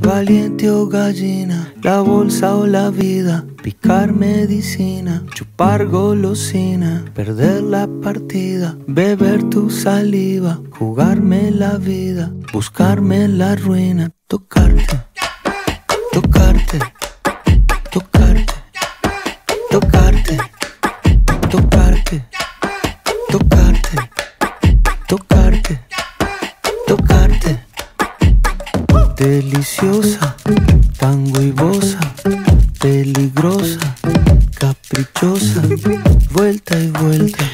Valiente o gallina, la bolsa o la vida, picar medicina, chupar golosina, perder la partida, beber tu saliva, jugarme la vida, buscarme la ruina, tocarte, tocarte, tocarte, tocarte, tocarte, tocarte. tocarte tocarte. Deliciosa, tan peligrosa, caprichosa, vuelta y vuelta,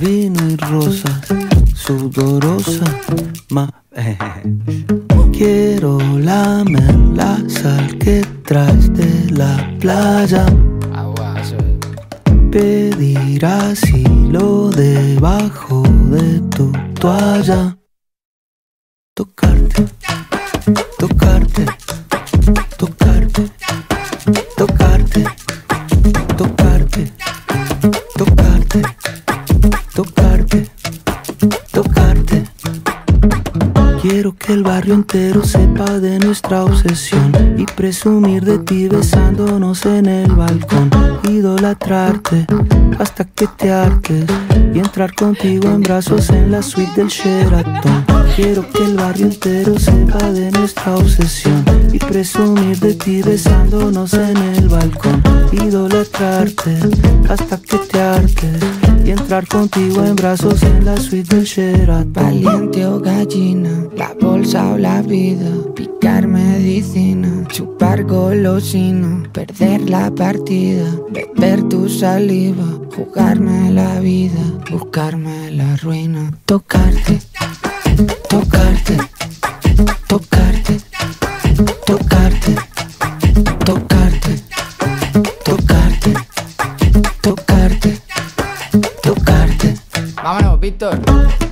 vino y rosa, sudorosa, ma. Quiero lamer la sal que traes de la playa. Pedir asilo debajo de tu toalla. Tocarte, tocarte, tocarte, tocarte, tocarte, que el barrio entero sepa de nuestra obsesión y presumir de ti besándonos en el balcón. Idolatrarte hasta que te hartes y entrar contigo en brazos en la suite del Sheraton. Quiero que el barrio entero sepa de nuestra obsesión y presumir de ti besándonos en el balcón. Idolatrarte hasta que te hartes y entrar contigo en brazos en la suite del Sheraton. Valiente o gallina, la bolsa o la vida, picar medicina, chupar golosina, perder la partida, beber tu saliva, jugarme la vida, buscarme la ruina, tocarte, tocarte, tocarte, tocarte, tocarte, Vitor.